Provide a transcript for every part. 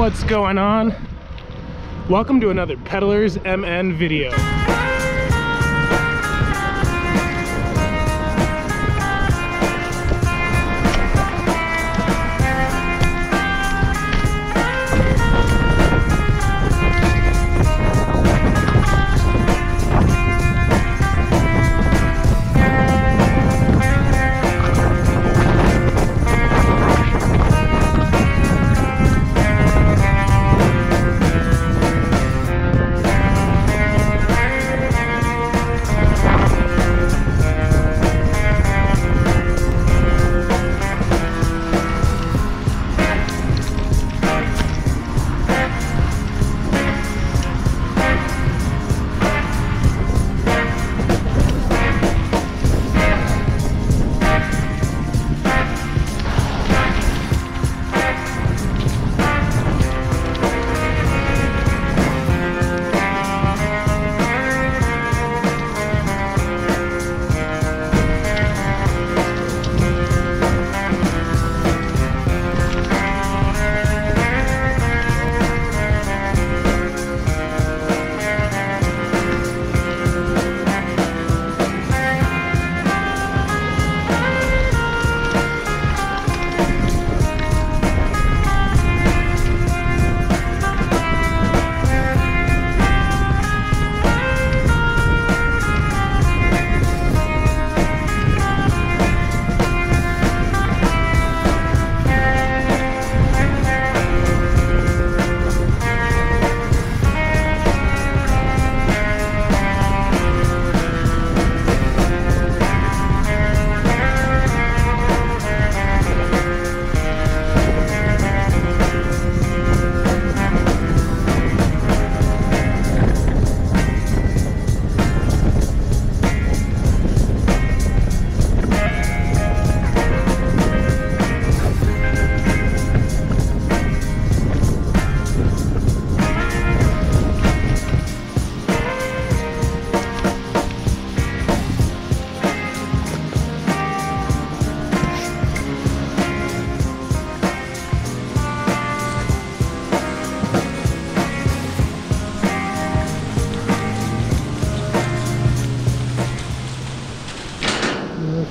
What's going on? Welcome to another Pedalerz MN video.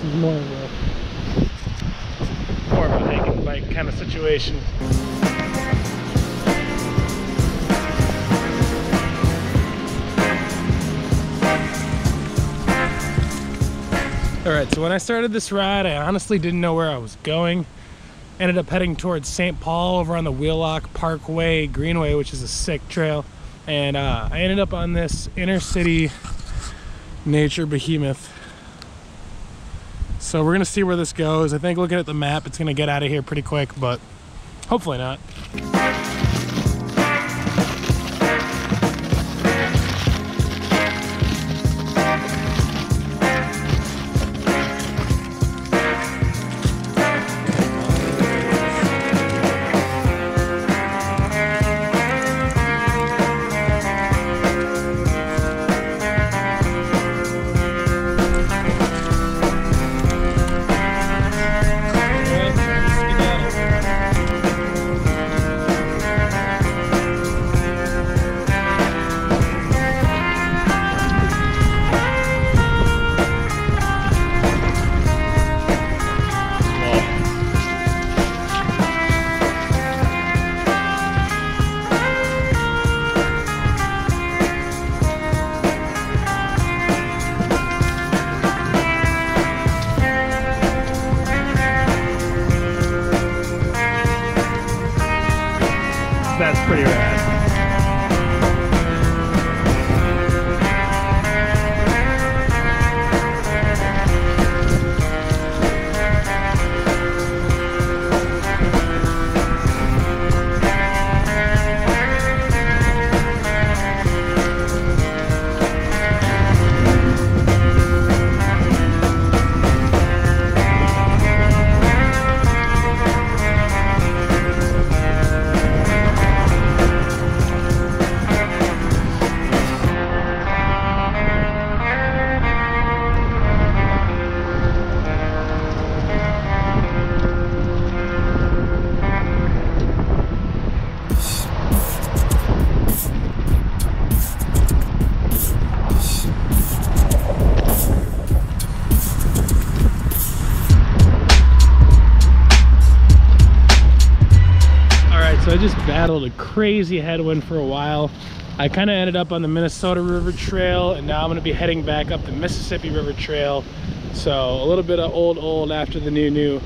This is more of a more of a bike kind of situation. All right, so when I started this ride, I honestly didn't know where I was going. Ended up heading towards St. Paul over on the Wheelock Parkway Greenway, which is a sick trail. And uh, I ended up on this inner city nature behemoth so we're gonna see where this goes. I think looking at the map, it's gonna get out of here pretty quick, but hopefully not. That's pretty rad. Battled a crazy headwind for a while. I kind of ended up on the Minnesota River Trail and now I'm gonna be heading back up the Mississippi River Trail. So a little bit of old, old after the new, new.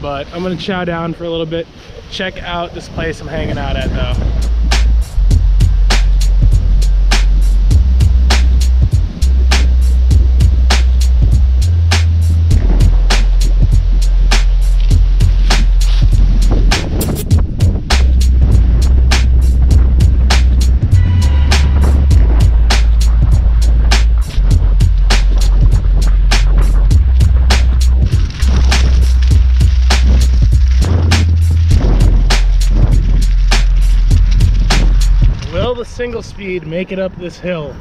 But I'm gonna chow down for a little bit. Check out this place I'm hanging out at though. Single speed make it up this hill